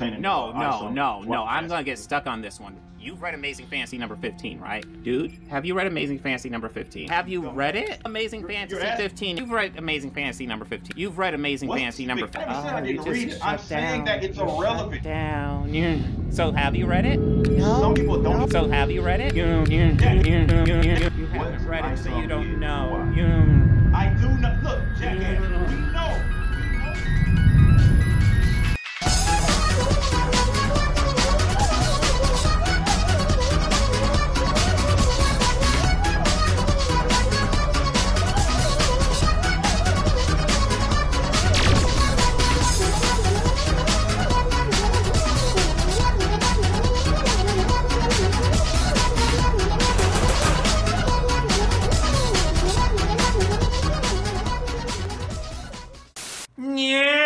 No, no, no, no. I'm gonna get stuck on this one. You've read Amazing Fantasy number 15, right? Dude, have you read Amazing Fantasy number 15? Have you read it? Amazing You're- Fantasy you're 15. You've read Amazing Fantasy number 15. You've read Amazing What's Fantasy number 15. I said I oh, didn't read it. I'm saying that it's irrelevant. Down. You- So have you read it? Some people don't. So have you read it? You, you, you, you, you, you, you haven't read it, so you don't know. You 你。